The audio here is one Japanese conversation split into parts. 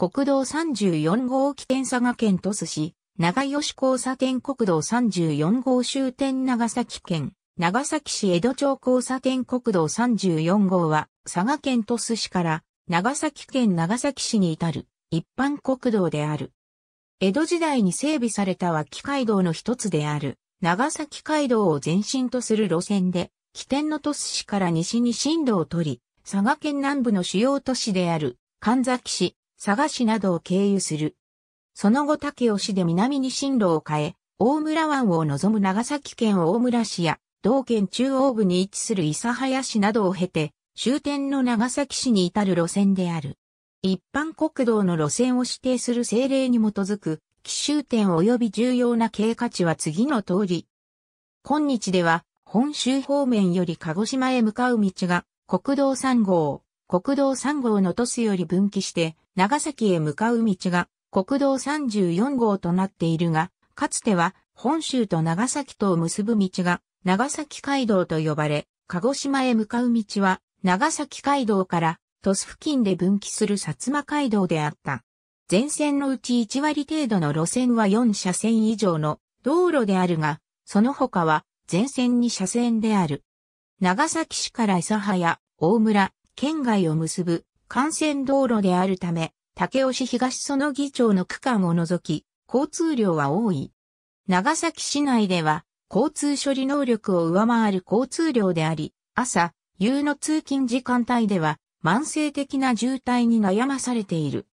国道34号起点佐賀県鳥栖市、長吉交差点国道34号終点長崎県、長崎市江戸町交差点国道34号は、佐賀県鳥栖市から長崎県長崎市に至る一般国道である。江戸時代に整備された脇街道の一つである、長崎街道を前身とする路線で、起点の鳥栖市から西に進路を取り、佐賀県南部の主要都市である、神崎市、佐賀市などを経由する。その後竹雄市で南に進路を変え、大村湾を望む長崎県大村市や、同県中央部に位置する諫早市などを経て、終点の長崎市に至る路線である。一般国道の路線を指定する政令に基づく、奇襲点及び重要な経過値は次の通り。今日では、本州方面より鹿児島へ向かう道が、国道3号、国道3号の都市より分岐して、長崎へ向かう道が、国道34号となっているが、かつては、本州と長崎とを結ぶ道が、長崎街道と呼ばれ、鹿児島へ向かう道は、長崎街道から都市付近で分岐する薩摩街道であった。全線のうち1割程度の路線は4車線以上の道路であるが、その他は全線2車線である。長崎市から諫早、大村、県外を結ぶ幹線道路であるため、竹尾市東園議長の区間を除き、交通量は多い。長崎市内では、交通処理能力を上回る交通量であり、朝、夕の通勤時間帯では、慢性的な渋滞に悩まされている。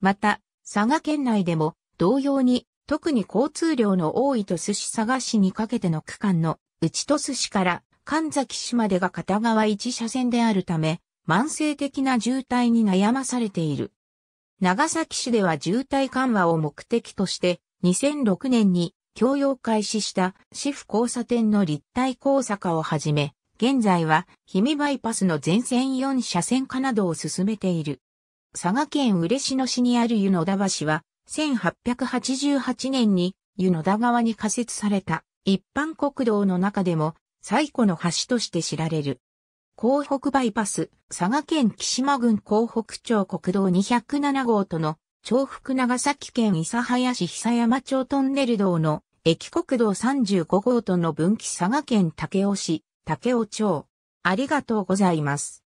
また、佐賀県内でも同様に特に交通量の多いと寿司佐賀市にかけての区間の内と寿司から神崎市までが片側一車線であるため、慢性的な渋滞に悩まされている。長崎市では渋滞緩和を目的として2006年に供用開始した市府交差点の立体交差化をはじめ、現在は、氷見バイパスの全線4車線化などを進めている。佐賀県嬉野市にある湯野田橋は、1888年に湯野田川に仮設された一般国道の中でも最古の橋として知られる。港北バイパス、佐賀県木島郡港北町国道207号との重複長崎県諫早市久山町トンネル道の駅国道35号との分岐佐賀県武雄市武雄町。ありがとうございます。